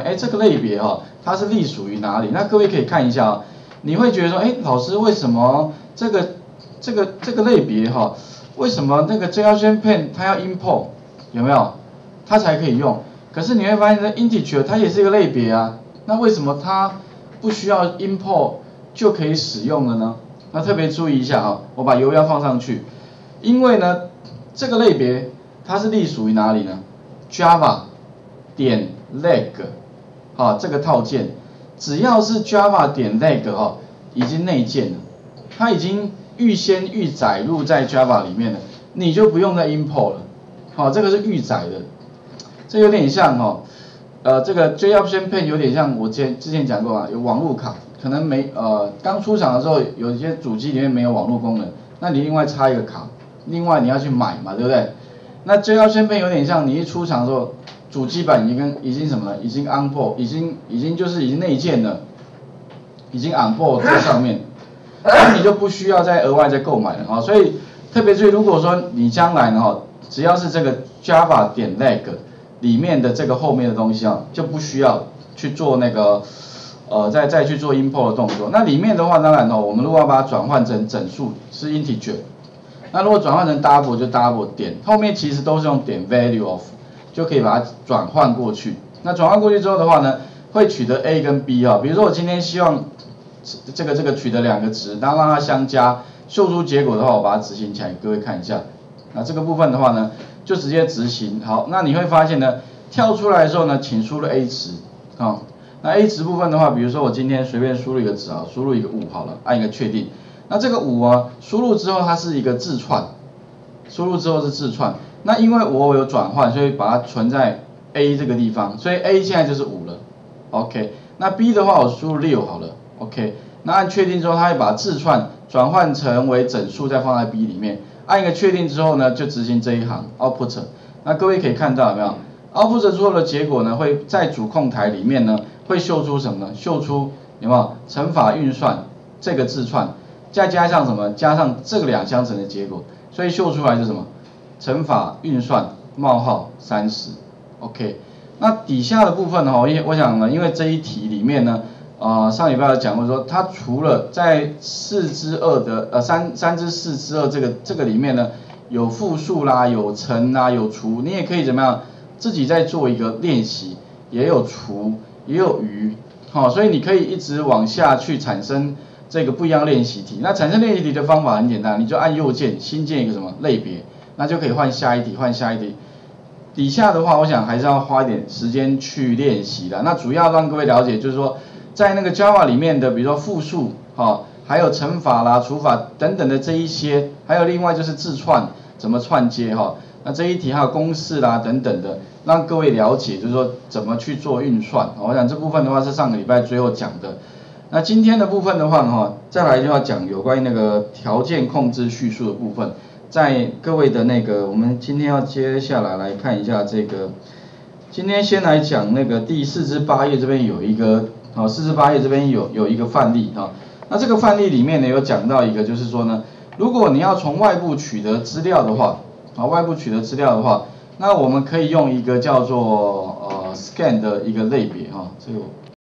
哎，这个类别哈，它是隶属于哪里？那各位可以看一下啊，你会觉得说，哎，老师为什么这个这个这个类别哈，为什么那个 JSON pen 它要 import 有没有？它才可以用。可是你会发现呢，integer 它也是一个类别啊，那为什么它不需要 import 就可以使用了呢？那特别注意一下啊，我把游标放上去，因为呢，这个类别它是隶属于哪里呢？Java 点 leg 啊，这个套件，只要是 Java 点 leg 哈，已经内建了，它已经预先预载入在 Java 里面了，你就不用再 import 了，好，这个是预载的，这有点像哈，呃，这个 j a v a p a n 有点像我前之前讲过啊，有网络卡，可能没呃刚出厂的时候有一些主机里面没有网络功能，那你另外插一个卡，另外你要去买嘛，对不对？那 JOptionPen 有点像你一出厂的时候。主机板已经跟已经什么了？已经 on board，已经已经就是已经内建了，已经 on board 在上面，那你就不需要再额外再购买了哈。所以特别注意，如果说你将来呢哈，只要是这个 Java 点 leg 里面的这个后面的东西啊，就不需要去做那个呃再再去做 import 的动作。那里面的话，当然哦，我们如果要把它转换成整数是 integer，那如果转换成 double 就 double 点，后面其实都是用点 value of。就可以把它转换过去。那转换过去之后的话呢，会取得 A 跟 B 啊。比如说我今天希望这个这个取得两个值，然后让它相加，秀出结果的话，我把它执行起来，各位看一下。那这个部分的话呢，就直接执行。好，那你会发现呢，跳出来的时候呢，请输入 A 值啊。那 A 值部分的话，比如说我今天随便输入一个值啊，输入一个五好了，按一个确定。那这个五啊，输入之后它是一个字串，输入之后是字串。那因为我有转换，所以把它存在 A 这个地方，所以 A 现在就是五了，OK。那 B 的话我输入六好了，OK。那按确定之后，它会把字串转换成为整数，再放在 B 里面。按一个确定之后呢，就执行这一行 output。那各位可以看到有没有？output 之后的结果呢，会在主控台里面呢，会秀出什么呢？秀出有没有乘法运算这个字串，再加上什么？加上这个两相乘的结果，所以秀出来是什么？乘法运算冒号三十，OK，那底下的部分呢？因我想呢，因为这一题里面呢，呃，上礼拜有讲过说，它除了在四之二的呃三三之四之二这个这个里面呢，有复数啦，有乘啦，有除，你也可以怎么样，自己再做一个练习，也有除，也有余，好，所以你可以一直往下去产生这个不一样练习题。那产生练习题的方法很简单，你就按右键新建一个什么类别。那就可以换下一题，换下一题。底下的话，我想还是要花一点时间去练习的。那主要让各位了解，就是说，在那个 Java 里面的，比如说复数，哈，还有乘法啦、除法等等的这一些，还有另外就是字串怎么串接，哈。那这一题还有公式啦等等的，让各位了解，就是说怎么去做运算。我想这部分的话是上个礼拜最后讲的。那今天的部分的话，哈，再来就要讲有关于那个条件控制叙述的部分。在各位的那个，我们今天要接下来来看一下这个，今天先来讲那个第四至八页这边有一个，好，四至八页这边有有一个范例哈，那这个范例里面呢有讲到一个，就是说呢，如果你要从外部取得资料的话，啊，外部取得资料的话，那我们可以用一个叫做呃 scan 的一个类别哈，这个